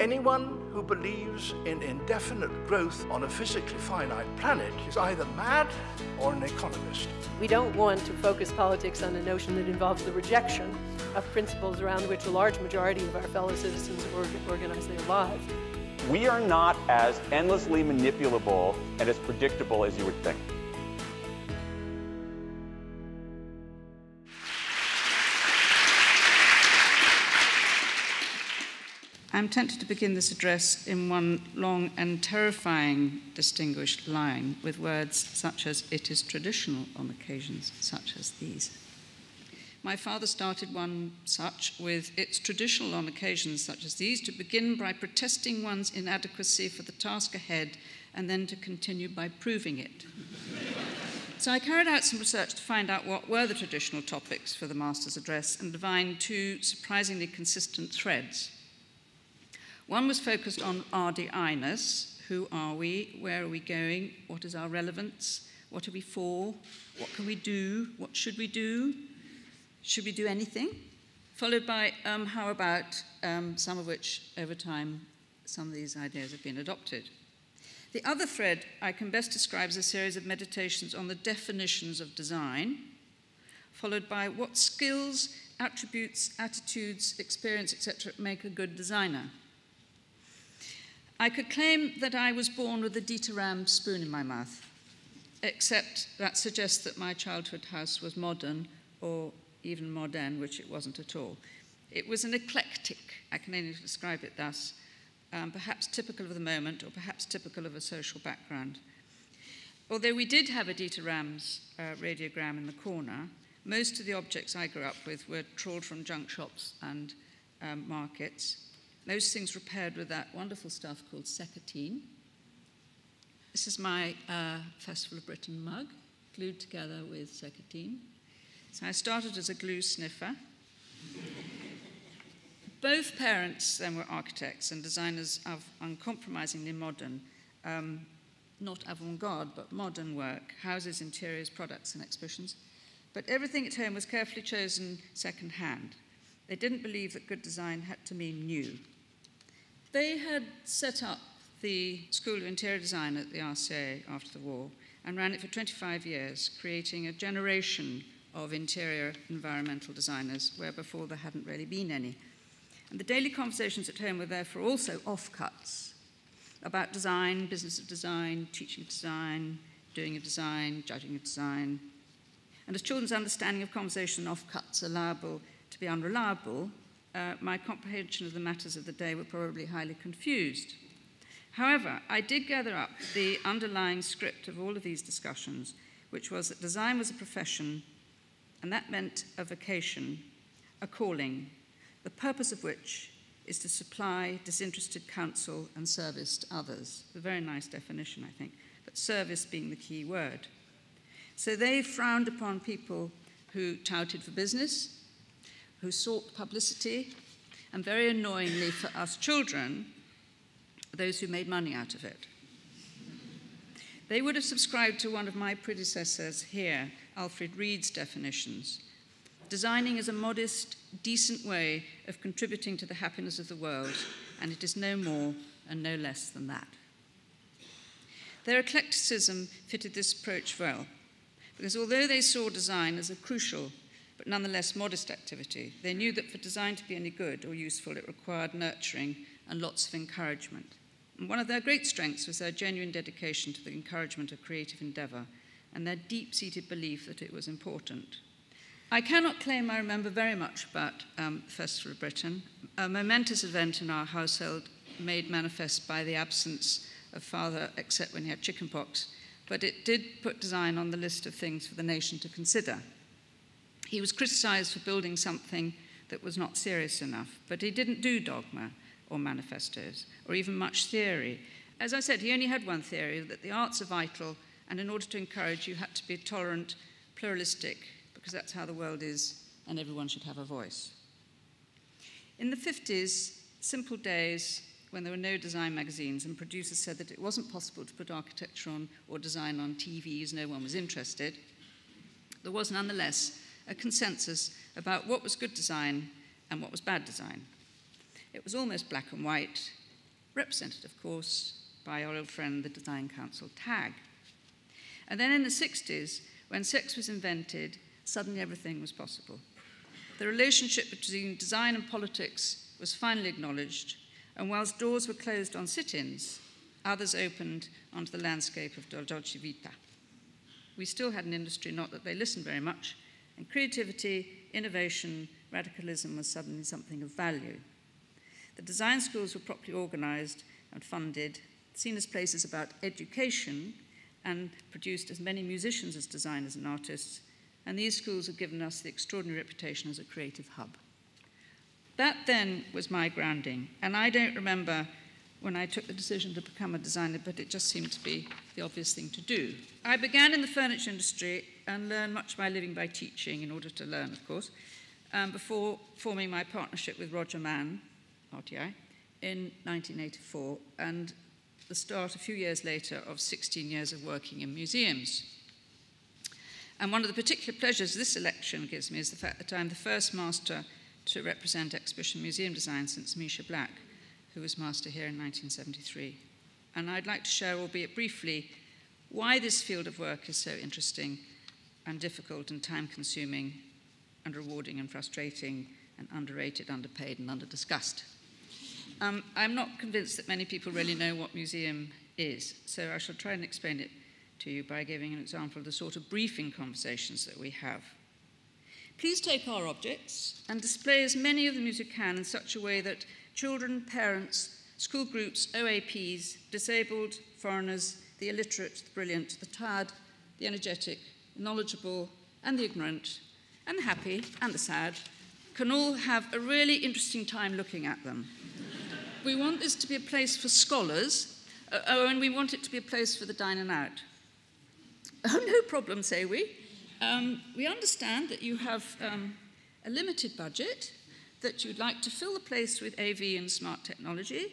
Anyone who believes in indefinite growth on a physically finite planet is either mad or an economist. We don't want to focus politics on a notion that involves the rejection of principles around which a large majority of our fellow citizens organize their lives. We are not as endlessly manipulable and as predictable as you would think. I'm tempted to begin this address in one long and terrifying distinguished line with words such as, It is traditional on occasions such as these. My father started one such with, It's traditional on occasions such as these to begin by protesting one's inadequacy for the task ahead and then to continue by proving it. So I carried out some research to find out what were the traditional topics for the Master's address and divined two surprisingly consistent threads. One was focused on RDI-ness. Who are we? Where are we going? What is our relevance? What are we for? What can we do? What should we do? Should we do anything? Followed by um, how about, um, some of which over time, some of these ideas have been adopted. The other thread I can best describe as a series of meditations on the definitions of design, followed by what skills, attributes, attitudes, experience, etc., make a good designer. I could claim that I was born with a Dieter spoon in my mouth, except that suggests that my childhood house was modern or even modern, which it wasn't at all. It was an eclectic, I can only describe it thus, um, perhaps typical of the moment or perhaps typical of a social background. Although we did have a Dieter Rams uh, radiogram in the corner, most of the objects I grew up with were trawled from junk shops and um, markets. Those things repaired with that wonderful stuff called Seccotine. This is my uh, Festival of Britain mug, glued together with Seccotine. So I started as a glue sniffer. Both parents then were architects and designers of uncompromisingly modern, um, not avant-garde, but modern work, houses, interiors, products, and exhibitions. But everything at home was carefully chosen second-hand. They didn't believe that good design had to mean new. They had set up the School of Interior Design at the RCA after the war and ran it for 25 years, creating a generation of interior environmental designers where before there hadn't really been any. And the daily conversations at home were therefore also offcuts about design, business of design, teaching design, doing of design, judging of design. And as children's understanding of conversation offcuts are liable to be unreliable, uh, my comprehension of the matters of the day were probably highly confused. However, I did gather up the underlying script of all of these discussions, which was that design was a profession, and that meant a vocation, a calling, the purpose of which is to supply disinterested counsel and service to others. A very nice definition, I think, but service being the key word. So they frowned upon people who touted for business, who sought publicity, and very annoyingly for us children, those who made money out of it. They would have subscribed to one of my predecessors here, Alfred Reed's definitions. Designing is a modest, decent way of contributing to the happiness of the world, and it is no more and no less than that. Their eclecticism fitted this approach well, because although they saw design as a crucial but nonetheless modest activity. They knew that for design to be any good or useful, it required nurturing and lots of encouragement. And one of their great strengths was their genuine dedication to the encouragement of creative endeavour and their deep seated belief that it was important. I cannot claim I remember very much about um, Festival of Britain, a momentous event in our household made manifest by the absence of father, except when he had chickenpox, but it did put design on the list of things for the nation to consider. He was criticized for building something that was not serious enough, but he didn't do dogma or manifestos or even much theory. As I said, he only had one theory that the arts are vital, and in order to encourage, you had to be tolerant, pluralistic, because that's how the world is, and everyone should have a voice. In the 50s, simple days when there were no design magazines, and producers said that it wasn't possible to put architecture on or design on TVs, no one was interested, there was nonetheless a consensus about what was good design and what was bad design. It was almost black and white. represented, of course, by our old friend, the Design Council TAG. And then in the 60s, when sex was invented, suddenly everything was possible. The relationship between design and politics was finally acknowledged, and whilst doors were closed on sit ins, others opened onto the landscape of Dolce Vita. We still had an industry, not that they listened very much, and creativity, innovation, radicalism was suddenly something of value. The design schools were properly organized and funded, seen as places about education, and produced as many musicians as designers and artists, and these schools have given us the extraordinary reputation as a creative hub. That then was my grounding, and I don't remember when I took the decision to become a designer, but it just seemed to be the obvious thing to do. I began in the furniture industry and learn much my living by teaching in order to learn, of course, um, before forming my partnership with Roger Mann, RDI, in 1984, and the start a few years later of 16 years of working in museums. And one of the particular pleasures this election gives me is the fact that I'm the first master to represent exhibition museum design since Misha Black, who was master here in 1973. And I'd like to share, albeit briefly, why this field of work is so interesting and difficult and time consuming and rewarding and frustrating and underrated, underpaid, and underdiscussed. Um, I'm not convinced that many people really know what museum is, so I shall try and explain it to you by giving an example of the sort of briefing conversations that we have. Please take our objects and display as many of them as you can in such a way that children, parents, school groups, OAPs, disabled, foreigners, the illiterate, the brilliant, the tired, the energetic, knowledgeable, and the ignorant, and the happy and the sad can all have a really interesting time looking at them. we want this to be a place for scholars, uh, oh, and we want it to be a place for the dine and out. Oh, no problem, say we. Um, we understand that you have um, a limited budget, that you'd like to fill the place with AV and smart technology.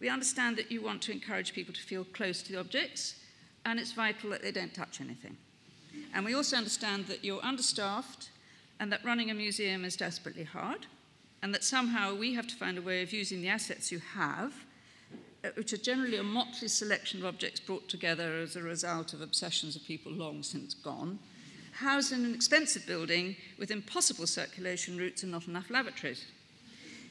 We understand that you want to encourage people to feel close to the objects, and it's vital that they don't touch anything. And we also understand that you're understaffed and that running a museum is desperately hard, and that somehow we have to find a way of using the assets you have uh, which are generally a motley selection of objects brought together as a result of obsessions of people long since gone, housed in an expensive building with impossible circulation routes and not enough lavatories.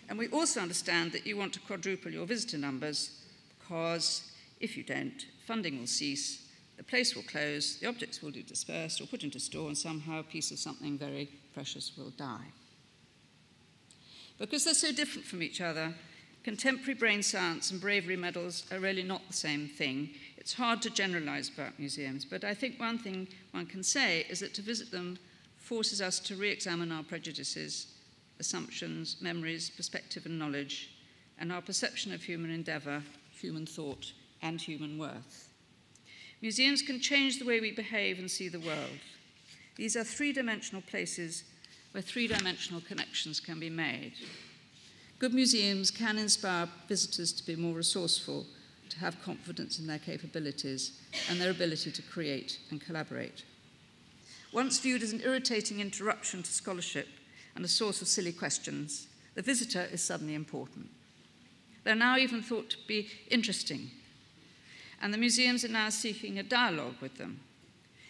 And we also understand that you want to quadruple your visitor numbers because if you don't, funding will cease, the place will close, the objects will be dispersed or put into store, and somehow a piece of something very precious will die. Because they're so different from each other, Contemporary brain science and bravery medals are really not the same thing. It's hard to generalize about museums, but I think one thing one can say is that to visit them forces us to re examine our prejudices, assumptions, memories, perspective, and knowledge, and our perception of human endeavor, human thought, and human worth. Museums can change the way we behave and see the world. These are three dimensional places where three dimensional connections can be made. Good museums can inspire visitors to be more resourceful, to have confidence in their capabilities and their ability to create and collaborate. Once viewed as an irritating interruption to scholarship and a source of silly questions, the visitor is suddenly important. They're now even thought to be interesting, and the museums are now seeking a dialogue with them.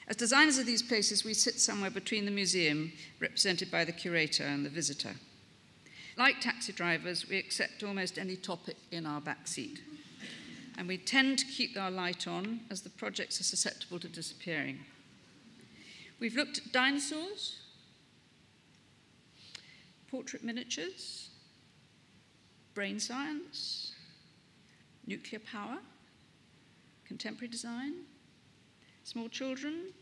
As designers of these places, we sit somewhere between the museum, represented by the curator, and the visitor. Like taxi drivers, we accept almost any topic in our back seat. And we tend to keep our light on as the projects are susceptible to disappearing. We've looked at dinosaurs, portrait miniatures, brain science, nuclear power, contemporary design, small children,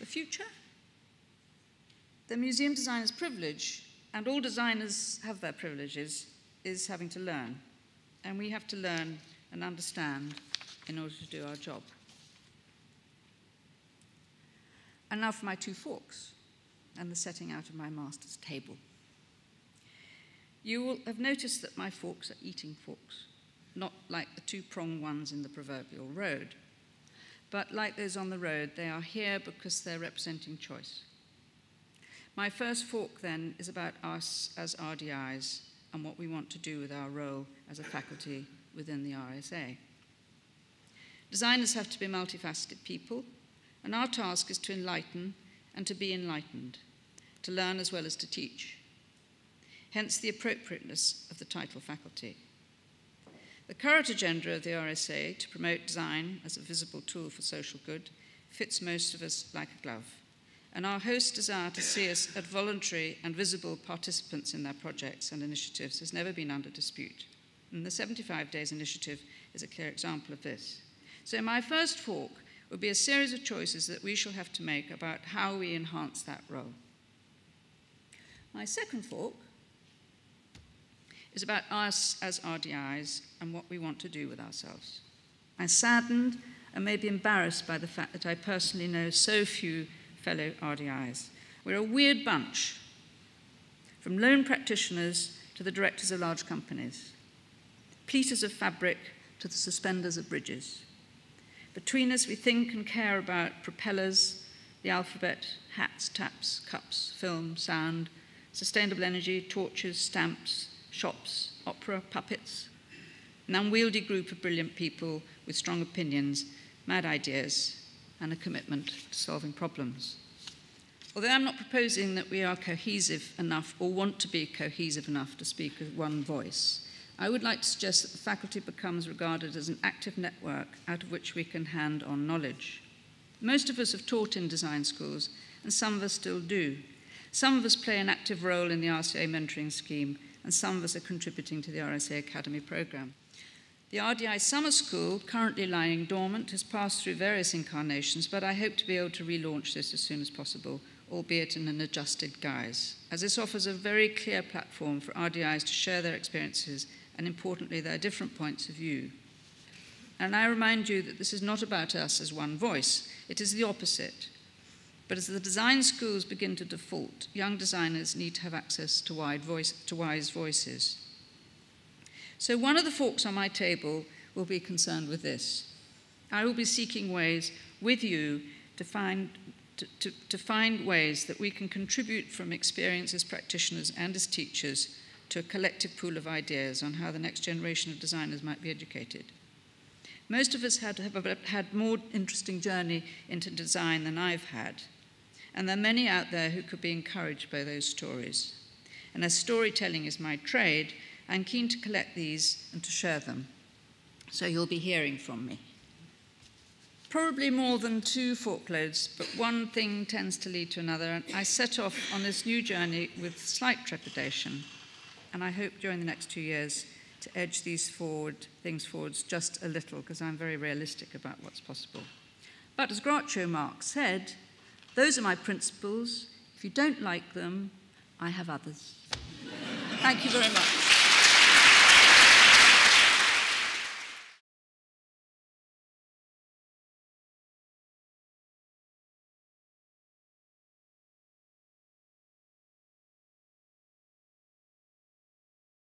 the future. The museum designer's privilege and all designers have their privileges, is having to learn. And we have to learn and understand in order to do our job. And now for my two forks and the setting out of my master's table. You will have noticed that my forks are eating forks, not like the two pronged ones in the proverbial road. But like those on the road, they are here because they're representing choice. My first fork then is about us as RDIs, and what we want to do with our role as a faculty within the RSA. Designers have to be multifaceted people, and our task is to enlighten and to be enlightened, to learn as well as to teach. Hence the appropriateness of the title faculty. The current agenda of the RSA to promote design as a visible tool for social good fits most of us like a glove. And our host's desire to see us as voluntary and visible participants in their projects and initiatives has never been under dispute. And the 75 Days Initiative is a clear example of this. So, my first fork would be a series of choices that we shall have to make about how we enhance that role. My second fork is about us as RDIs and what we want to do with ourselves. I'm saddened and maybe embarrassed by the fact that I personally know so few fellow RDIs. We're a weird bunch, from lone practitioners to the directors of large companies, pleaters of fabric to the suspenders of bridges. Between us, we think and care about propellers, the alphabet, hats, taps, cups, film, sound, sustainable energy, torches, stamps, shops, opera, puppets. An unwieldy group of brilliant people with strong opinions, mad ideas, and a commitment to solving problems. Although I'm not proposing that we are cohesive enough or want to be cohesive enough to speak with one voice, I would like to suggest that the faculty becomes regarded as an active network out of which we can hand on knowledge. Most of us have taught in design schools, and some of us still do. Some of us play an active role in the RCA mentoring scheme, and some of us are contributing to the RSA Academy program. The RDI Summer School, currently lying dormant, has passed through various incarnations, but I hope to be able to relaunch this as soon as possible, albeit in an adjusted guise, as this offers a very clear platform for RDIs to share their experiences and, importantly, their different points of view. And I remind you that this is not about us as one voice, it is the opposite. But as the design schools begin to default, young designers need to have access to, wide voice, to wise voices. So, one of the forks on my table will be concerned with this. I will be seeking ways with you to find, to, to, to find ways that we can contribute from experience as practitioners and as teachers to a collective pool of ideas on how the next generation of designers might be educated. Most of us had, have had more interesting journey into design than I've had. And there are many out there who could be encouraged by those stories. And as storytelling is my trade, I'm keen to collect these and to share them. So you'll be hearing from me. Probably more than two forkloads, but one thing tends to lead to another. And I set off on this new journey with slight trepidation. And I hope during the next two years to edge these forward, things forwards just a little, because I'm very realistic about what's possible. But as Groucho Marx said, those are my principles. If you don't like them, I have others. Thank you very much.